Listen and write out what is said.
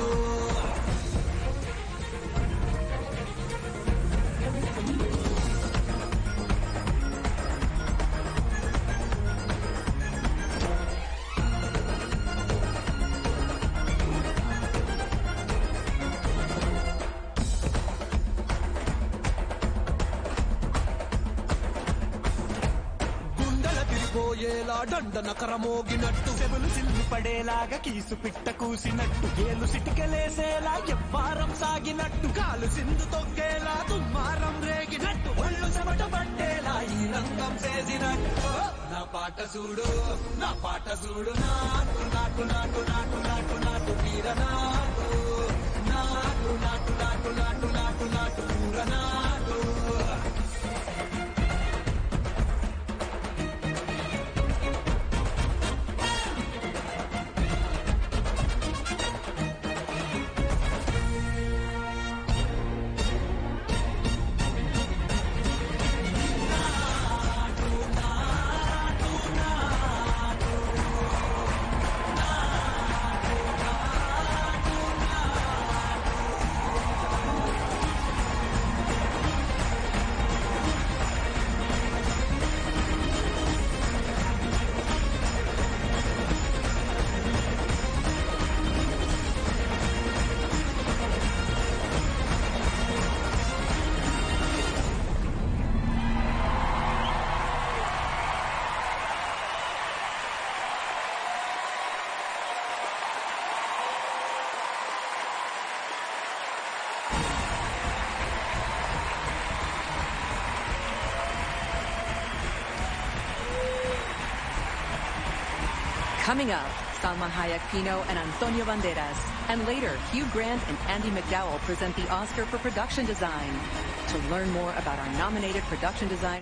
నాటు పోయేలా తిరిపోయేలా దండన కరమోగినట్టు చెవులు సిల్లు పడేలాగా కీసు పిట్ట కూసినట్టు. ఏలు సిటికెలేసేలా ఎవ్వారం సాగినట్టు. కాలు సింధు తొక్కేలా దుమ్మారం రేగినట్టు. ఒళ్ళు చెమట పట్టేలా ఈ రంగం చేసినట్టు. నా పాట చూడు నా పాట చూడు నాటు నాటు నాటు నాటు. Coming up, Salma Hayek Pino and Antonio Banderas. And later, Hugh Grant and Andy McDowell present the Oscar for Production Design. To learn more about our nominated production design